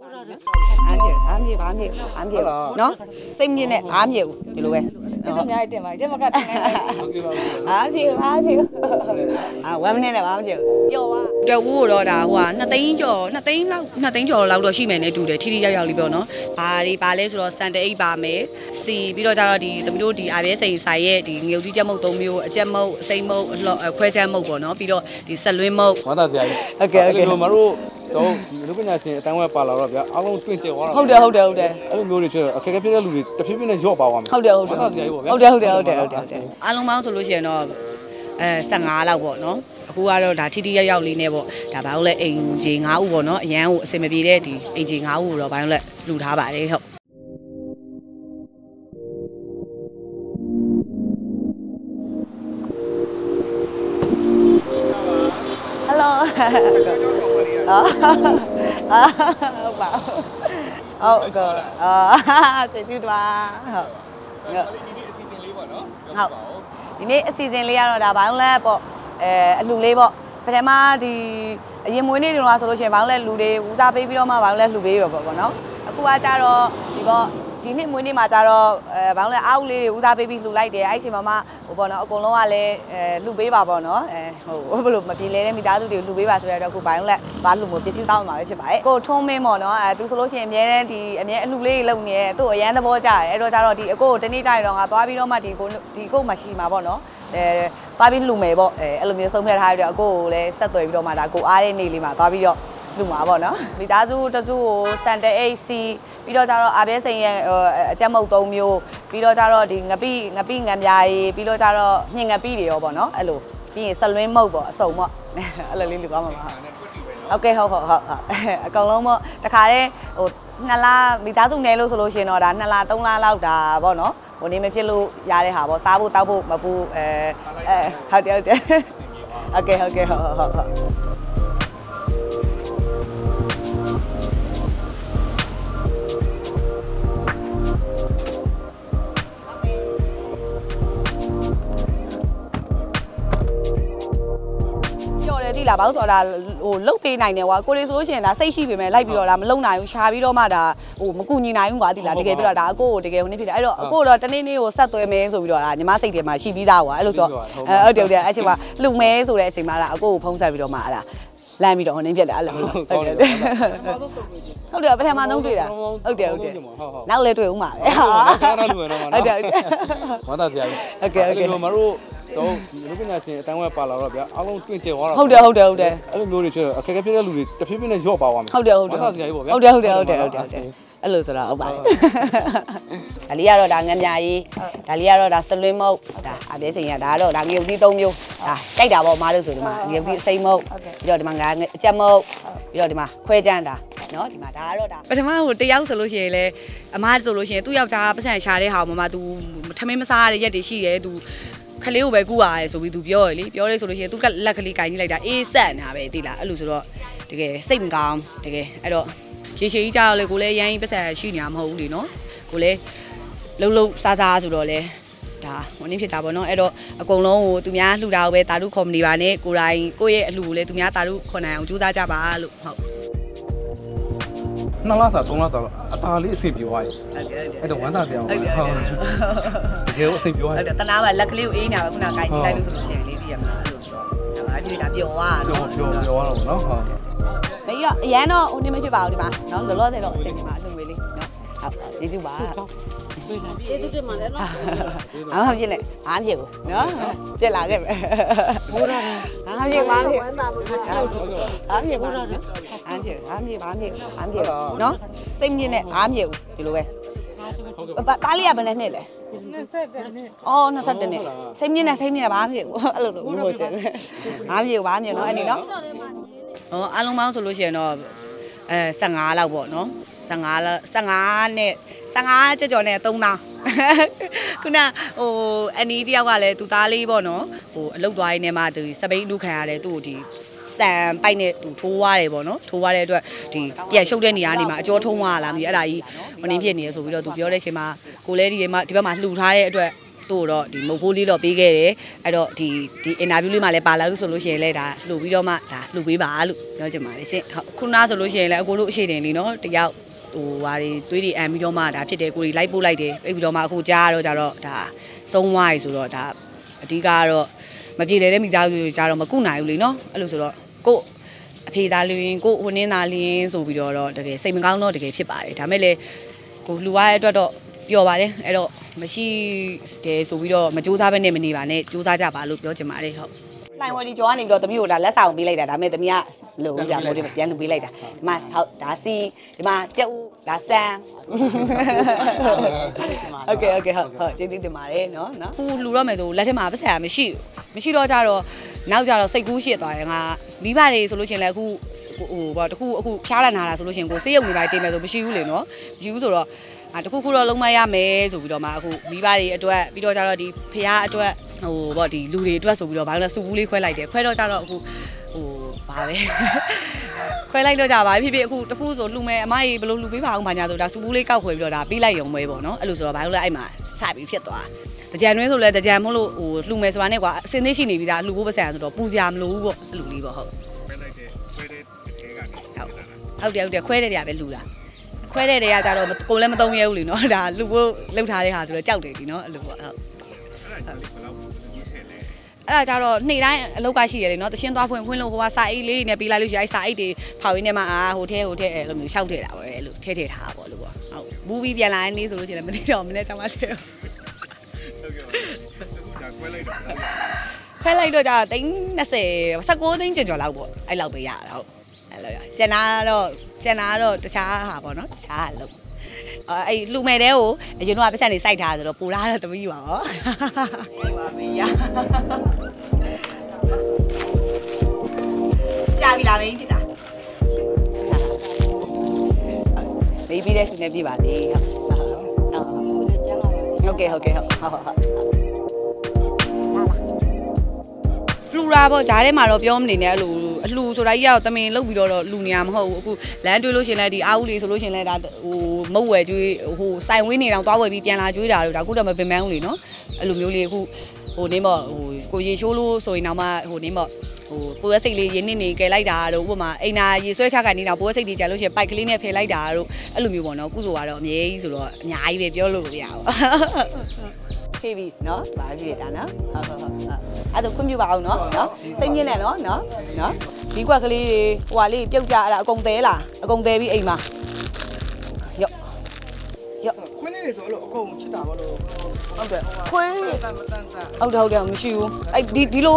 အားမြေအားမြေဘာမြေအားမြေနော်စိတ်မြင့်နဲ့အားမြေဘူးဒီလိုပဲဒီတော့အများကြီးတင်ပါကျမကတင်နိုင်တယ်ဟုတ်ကဲ့ပါဘူးအားမြေအားမြေအာ1 minute နဲ့ဘာမှမဖြစ်ဘူးပျော်သွားတော်ဘူးတော့ဒါဟိုက2သိန်းကျော်2သိန်းလောက်2သိန်းကျော်လောက်တော့ရှိမယ်နဲ့တူတယ်ထိထိရောက်ရောက်လေးပြောနော်ဘာတွေပါလဲဆိုတော့စန်တအိတ်ပါမယ်စီပြီးတော့ကြတော့ဒီတမီးတို့ဒီအားပြဲစိန်ဆိုင်ရဲ့ဒီငရုတ်ကြီးချက်မုတ်၃မျိုးအချက်မုတ်အစိမ့်မုတ်အလှခွဲချက်မုတ်ပေါ့နော်ပြီးတော့ဒီဆက်လွင်းမုတ်ဝမ်းသာစရာကြီးဟုတ်ကဲ့ဟုတ်ကဲ့အဲ့လိုမတို့ တော့လူပညာရှင်အတန်းဝဲပါလာတော့ဗျာအားလုံးတွင့်ကျသွားတာဟုတ်တယ်ဟုတ်တယ်ဟုတ်တယ်အဲ့လိုမျိုးတွေဖြစ်တော့အခက်အခဲဖြစ်တဲ့လူတွေတဖြည်းဖြည်းနဲ့ညော့ပါသွားမယ်ဟုတ်တယ်ဟုတ်တယ်ဝမ်းသာစရာကြီးပေါ့ဗျာဟုတ်တယ်ဟုတ်တယ်ဟုတ်တယ်ဟုတ်တယ်ဟုတ်တယ်အားလုံးပေါင်းဆိုလို့ရှိရင်တော့အဲ15လောက်ပေါ့နော်အခုကတော့ဒါထိထိရောက်ရောက်လေးနဲ့ပေါ့ဒါဘာလို့လဲအိမ်ကြီး9ဦးပေါ့နော်အရန်ကိုအစင်မပြေတဲ့ဒီအိမ်ကြီး9ဦးကိုတော့ဘာလို့လဲလူထားပါတယ်ဟုတ် Hello အာဟုတ်ပါဟုတ်ကောအာကျေးဇူးပါဟုတ်ဟုတ်ဒီနေ့အစီအစဉ်လေးကတော့ဒါဘာလို့လဲပေါ့အဲအလှလေးပေါ့ပထမဒီအရင်မွေးနေ့တုန်းကဆိုလို့ရှိရင်ဘာလို့လဲလူတွေဦးစားပေးပြီးတော့မှဘာလို့လဲလှူပေးရောပေါ့ပေါ့နော်အခုကကြတော့ဒီပေါ့ ဒီနေ့မွေးနေ့မှာကြတော့အဲဘာလို့လဲအားဦးလေးတွေဦးစားပေးပြီးလှူလိုက်တယ်အဲ့ဒီအချိန်မှာမှဟိုပေါ့နော်အကုန်လုံးကလည်းအဲလှူပေးပါပေါ့နော်အဲဟိုဘယ်လိုမပြေလဲတဲ့မိသားစုတွေကိုလှူပေးပါဆိုရတော့အခုဘာလို့လဲသွားလှူမို့ပစ္စည်းတောင်းမှာပဲဖြစ်ပါတယ်ကိုထုံးမင်းပေါ့နော်အဲသူဆိုလို့ရှိရင်အများနဲ့ဒီအများအလှူလေးတွေလုပ်နေတယ်သူ့အရန်သဘောကျတယ်အဲ့တော့ကြတော့ဒီအကိုကိုတနေ့ကျရင်တော့ငါသွားပြီးတော့မှဒီကိုဒီကိုမှရှိမှာပေါ့နော်အဲသွားပြီးလှူမယ်ပေါ့အဲအဲ့လိုမျိုးဆုံးဖြတ်ထားပြီးတော့အကိုကိုလည်းဆက်သွယ်ပြီးတော့မှဒါကိုအားတဲ့နေ့လေးမှာသွားပြီးတော့လှူမှာပေါ့နော်မိသားစုတစုကိုစန်တဲအိတ်စီ ပြီးတော့ကြတော့အာဘဲစိန်ရဲ့အကြက်မုတ်၃မျိုးပြီးတော့ကြတော့ဒီငပိငပိငံပြားကြီးပြီးတော့ကြတော့ညင်ငပိတွေရောပေါ့နော်အဲ့လိုပြီးရင်ဆလွင်းမုတ်ပေါ့အစုံပေါ့အဲ့လိုလေးလူကောင်းမှာပါဟုတ်ကဲ့ဟုတ်ဟုတ်ဟုတ်ဟုတ်အကောင်လုံးပေါ့တခါတည်းဟိုနှစ်လမိသားစုနယ်လို့ဆိုလို့ရှိရင်တော့ဒါနှစ်လသုံးလလောက်ဒါပေါ့နော်ဟိုနေမဖြစ်လို့ရတဲ့ဟာပေါ့စားဖို့တောက်ဖို့မပူအဲအဲဟုတ်တယ်ဟုတ်တယ်ဟုတ်ကဲ့ဟုတ်ကဲ့ဟုတ်ဟုတ်ဟုတ်ဟုတ် ကြော်တယ်သိလားဘာလို့ဆိုတော့ဒါဟိုလုတ်ပေးနိုင်တယ်ကွာကိုလေးဆိုလို့ရှိရင်ဒါစိတ်ရှိပေမဲ့လိုက်ပြီးတော့ဒါမလုံနိုင်ဘူးရှာပြီးတော့မှဒါဟိုမကူညီနိုင်ဘူးကွာသိလားတကယ်ပြီးတော့ဒါအကိုကိုတကယ်ဟိုနေဖြစ်တယ်အဲ့တော့အကိုတော့တနေ့နေ့ကိုဆက်သွဲမယ်ဆိုပြီးတော့ဒါညီမစိတ်ထဲမှာရှိပြီးသားကွာအဲ့လိုဆိုတော့အဲဟုတ်တယ်ဟုတ်တယ်အဲ့ချိန်မှာလူမဲဆိုတဲ့အချိန်မှာဒါအကိုကိုဖုံးဆက်ပြီးတော့မှအဲ့ဒါလမ်းပြီးတော့ဟိုနေပြက်တယ်အဲ့လိုဟုတ်တယ်ဟုတ်တယ်ဟုတ်တယ်ပထမဆုံးတွေ့တာဟုတ်တယ်ဟုတ်တယ်နောက်လည်းတွေ့ဦးမှာပဲဟာနားလူရတော့မှာဟုတ်တယ်ဟုတ်တယ်ဝမ်းသာစရာကြီးဟုတ်ကဲ့ဟုတ်ကဲ့အဲ့လိုမတို့ တော့လူပညာရှင်အတန်းဝဲပါလာတော့ဗျာအားလုံးတွင့်ကျသွားတာဟုတ်တယ်ဟုတ်တယ်ဟုတ်တယ်အဲ့လိုမျိုးတွေဖြစ်တော့အခက်အခဲဖြစ်တဲ့လူတွေတဖြည်းဖြည်းနဲ့ညော့ပါသွားမယ်ဟုတ်တယ်ဟုတ်တယ်ဝမ်းသာစရာကြီးပေါ့ဗျာဟုတ်တယ်ဟုတ်တယ်ဟုတ်တယ်ဟုတ်တယ်ဟုတ်တယ်အဲ့လိုဆိုတာဟုတ်ပါတယ်ဒါလေးကတော့ဒါငမြကြီးဒါလေးကတော့ဒါစလွင်းမုတ်ဒါအပြည့်စင်ရဒါကတော့ဒါငရုတ်ကြီး၃မျိုးဒါကြိုက်တာပေါ့မားလို့ဆိုဒီမှာငရုတ်ကြီးစိမ့်မုတ်ပြီးတော့ဒီမှာငါအချက်မုတ်ပြီးတော့ဒီမှာခွဲကြမ်းတာနော်ဒီမှာဒါကတော့ဒါပထမဟိုတယောက်ဆိုလို့ရှိရင်လေအမားဆိုလို့ရှိရင်သူ့ယောက်ျားပတ်စံရှာတဲ့ဟာမမ तू ထမင်းမစားရတဲ့ရက်တွေရှိတယ် तू ခလေးကိုပဲကူရတယ်ဆိုပြီး तू ပြောရလေပြောရဲဆိုလို့ရှိရင် तू ကလက်ကလေးကင်ကြီးလိုက်တာအေးဆက်နေတာပဲသိလားအဲ့လိုဆိုတော့တကယ်စိတ်မကောင်းတကယ်အဲ့တော့ရေရှည်ကြီးကြတော့လေကိုလည်းရမ်းကြီးပတ်ဆက်ရှိနေတာမဟုတ်ဘူးလीနော်ကိုလည်းလှုပ်လှုပ်စားစားဆိုတော့လေဒါဝန်ရင်းဖြစ်တာပေါ့နော်အဲ့တော့အကုန်လုံးကိုသူများလှူတာကိုပဲတာရုခေါ်မနေပါနဲ့ကိုတိုင်းကိုရဲ့အလှူကိုလည်းသူများတာရုခေါ်နိုင်အောင်ကြိုးစားကြပါလို့ဟုတ် နှစ်လစာသုံးလစာတော့အตาလေးအဆင်ပြေသွားပြီဟုတ်တယ်ဟုတ်တယ်အဲ့တော့ဝမ်းသာစရာဟုတ်တယ်ဟုတ်တယ်တကယ်ကိုအဆင်ပြေသွားဟုပြီတ်တယ်တနာပါလက်ကလေးကိုအေးနေတာပဲခုနကကိုင်းတိုက်လို့ဆိုလို့ရှိရင်လေးတည်ရမလားအဲ့လိုဆိုတော့ဒါအပြည့်ဒါပျော်သွားပြောတော့ပြောပြောရတော့ဗောနော်ဟုတ်မရအရန်တော့ဟိုနေမဖြစ်ပါဘူးဒီမှာနော်လောလောဆယ်တော့အစိမ်ဒီမှာအလှူလေးနော်ဟုတ်ကျေးဇူးပါ ကျေးဇူးတင်ပါတယ်နော်အားမဖြစ်နဲ့အားဖြစ်ဘူးနော်ပြက်လာခဲ့ပဲမိုးရတာအားဖြစ်အားဖြစ်ဝမ်းသာမှုပါအားမြေပါနော်အားမြေအားမြေအားမြေအားမြေနော်စိတ်မြင့်နဲ့အားမြေဘူးဒီလိုပဲတားလေးကဘယ်နဲ့နှစ်လဲအော်21နှစ်စိတ်မြင့်နဲ့စိတ်မြင့်နဲ့ဘာမှမဖြစ်ဘူးအဲ့လိုဆိုဘူးဟုတ်တယ်အားမြေဘာမှမဖြစ်နော်အဲ့ဒီနော်ဟောအားလုံးပေါင်းဆိုလို့ရှိရင်တော့အဲ15လောက်ပေါ့နော်15လောက်15နဲ့ 15ကြော်ကြော်နဲ့3000ခုနဟိုအနီးတယောက်ကလည်းသူသားလေးပေါ့နော်ဟိုအလုတ်သွားရင်းနဲ့မှသူစပိန်လူခံရတယ်သူ့ကိုဒီစံပိုက်နဲ့သူထိုးသွားတယ်ပေါ့နော်ထိုးသွားတဲ့အတွက်ဒီပြန်ရှုပ်တဲ့နေရာနေမှာအကျော်ထုံးသွားလားမသိအဲ့ဒါကြီးဟိုနင်းဖြစ်နေရဆိုပြီးတော့သူပြောတဲ့အချိန်မှာကိုလဲဒီမှာဒီဘက်မှာလှူထားတဲ့အတွက်သူ့တော့ဒီမုတ်ဖိုးလေးတော့ပေးခဲ့တယ်အဲ့တော့ဒီဒီအင်တာဗျူးလေးမှာလည်းပါလာလို့ဆိုလို့ရှိရင်လည်းဒါလှူပြီးတော့မှဒါလှူပေးပါလို့ပြောချင်ပါတယ်ရှင်ဟုတ်ခုနဆိုလို့ရှိရင်လည်းအကိုတို့အရှိတင်လေးနော်တယောက် ဟိုဟာတွေသွေးတွေအမ်ပြီးတော့မှဒါဖြစ်တယ်ကိုတွေလိုက်ပို့လိုက်တယ်ပြပြီးတော့မှအခုကြားရတော့ကြတော့ဒါသုံးဝါးရီဆိုတော့ဒါအဓိကကတော့မပြေတဲ့မိသားစုတွေကြတော့မကုနိုင်ဘူးလေနော်အဲ့လိုဆိုတော့ကို့အဖေသားလျင်ကို့ဟိုနင်းသားလျင်ဆိုပြီးတော့တော့တကယ်စိတ်မကောင်းတော့တကယ်ဖြစ်ပါတယ်ဒါမဲ့လေကိုလှူရတဲ့အတွက်တော့ပျော်ပါတယ်အဲ့တော့မရှိတယ်ဆိုပြီးတော့မကြိုးစားဘဲနဲ့မနေပါနဲ့ကြိုးစားကြပါလို့ပြောချင်ပါတယ်ဟုတ်လှိုင်ဝဒီကျော်ကနေပြီးတော့သမီးကိုဒါလက်ဆောင်ပေးလိုက်တာဒါမဲ့သမီးက လို့ပြမိုးတွေပြန်လူပေးလိုက်တာဒီမှာဟုတ်ဒါစီဒီမှာကြက်ဦးဒါဆန်โอเคโอเคဟုတ်ဟုတ်ကျေးဇူးတင်ပါတယ်နော်နော်ခုလူတော့မယ်ဆိုလက်ထက်မှာပတ်စံမရှိဘူးမရှိတော့ကြတော့နောက်ကြတော့စိတ်ကူးရှစ်သွားတယ်ငါမိဘတွေဆိုလို့ချင်းလည်းအခုဟိုဘောတခုအခုဖျားလာနာတာဆိုလို့ချင်းကိုစေးရုံနေပါတင်မယ်ဆိုမရှိဘူးလေနော်မရှိဘူးဆိုတော့အာတခုခုတော့လုံးမရမယ်ဆိုပြီးတော့မှအခုမိဘတွေအတွက်ပြီးတော့ကြတော့ဒီဖះအတွက်ဟိုဗောဒီလူတွေအတွက်ဆိုပြီးတော့ဘာလို့လဲစူဘူးလေးခွဲလိုက်တယ်ခွဲတော့ကြတော့အခု ဟိုဘာလဲခွဲလိုက်တော့ကြပါဖြစ်ဖြစ်အခုတခုဆိုလှူမယ်အမကြီးဘယ်လိုလှူပေးပါအောင်ဘာညာဆိုဒါစူဘူးလေးကောက်ခွဲပြီးတော့ဒါပြီးလိုက်ရုံပဲပေါ့နော်အဲ့လိုဆိုတော့ဘာလို့လဲအဲ့မှာစပြီးဖြစ်သွားတကြံတွင်းဆိုလဲတကြံမလို့ဟိုလှူမယ်ဆိုတာနဲ့ကွာအစင်းသေးရှိနေပြီသားလှူဖို့ပစံဆိုတော့ပူစရာမလိုဘူးပေါ့အဲ့လိုလေးပေါ့ဟုတ်ဟုတ်တယ်ဟုတ်တယ်ခွဲတဲ့နေရာပဲလှူတာခွဲတဲ့နေရာကြတော့ကိုလည်းမတုံးရဲဘူးလीနော်ဒါလှူဖို့လှုပ်ထားတဲ့ဟာဆိုတော့ကြောက်တယ်လीနော်အဲ့လိုပေါ့ဟုတ်အဲ့ဒါကြ တော့နေ့တိုင်းအလောက်ကရှိရတယ်နော်တရှင်းသွားဖွင့်ဖွင့်လို့ဟိုကစာအိတ်လေးနဲ့ပြီးလိုက်လို့ရှိရင်အဲ့စာအိတ်တွေဖောက်ရင်းနဲ့မှအာဟိုထဲဟိုထဲအဲ့လိုမျိုးရှောက်ထည့်တာပဲအဲ့လိုထဲထည့်ထားတာပေါ့လို့ပေါ့ဟုတ်မူဗီပြန်လာတဲ့နေ့ဆိုလို့ရှိရင်လည်းမသိတော့မနေ့ကြောင်မှထဲခွဲလိုက်တော့ကြာသိန်း20 19သိန်းကျော်ကျော်လောက်ပေါ့အဲ့လောက်ပဲရတာဟုတ်အဲ့လိုရကျန်တာတော့ကျန်တာတော့တခြားဟာပေါ့နော်တခြားဟာလို့ အဲ့လူမယ်တဲ့ကိုအရင်တော့ပတ်စံနေစိုက်ထားဆိုတော့ပူထားတော့သမီးပါဟောပါမေးရကြာပြီလားမင်းဖြစ်တာမေးပြီးတဲ့ဆုနဲ့ပြပါသေးဟုတ်ဟုတ်ကဲ့ဟုတ်ကဲ့ဟုတ်ဟုတ်ဟုတ်လူရာပေါ့ဂျားထဲမှာတော့ပြောမနေနဲ့အဲ့လို အလှဆိုတာကြီးကတော့တမင်လုတ်ပြီးတော့လူနေရမဟုတ်ဘူးအခုလမ်းတွေးလို့ရှင်လဲဒီအာဦးလေးဆိုလို့ရှင်လဲဒါဟိုမုတ်ဝယ်ကျွေးဟိုစိုင်ဝင်းနေတောင်သွားဝယ်ပြီးပြန်လာကျွေးတာလို့ဒါအခုတော့မပင်ပန်းဘူးလေနော်အဲ့လိုမျိုးလေးအခုဟိုနေမော့ဟိုကိုရေရှိုးလို့ဆိုရင်တော့မှဟိုနေမော့ဟိုပိုးရစိတ်လေးရင်းနေနေကဲလိုက်တာတို့ဥပမာအိမ်နာရေဆွဲချခိုင်နေတာပိုးရစိတ်တွေကြာလို့ရှင်ပိုက်ကလေးနဲ့ဖယ်လိုက်တာတို့အဲ့လိုမျိုးပေါ့နော်ကုဆိုကတော့အမြဲကြီးဆိုတော့အများကြီးပဲပြောလို့မရဘူး ခေပြီနော်ဗာဖြစ်တာနော်ဟုတ်ဟုတ်ဟုတ်အဲ့ဒါခွင့်ပြုပါအောင်နော်နော်စိတ်မြင့်နေနော်နော်နော်ဒီကွက်ကလေးတွေဟိုဟာလေးပြုတ်ကြအဲ့ဒါအကုန်သေးလားအကုန်သေးပြီးအိမ်မှာရော့ရော့ခွင်းလေးတွေဆိုအဲ့လိုအကုန်ချစ်တာဘောလို့ဟုတ်တယ်ခွင်းတန်တန်တန်ဟုတ်တယ်ဟုတ်တယ်မရှိဘူးအဲ့ဒီဒီလို